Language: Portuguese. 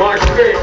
March 5th.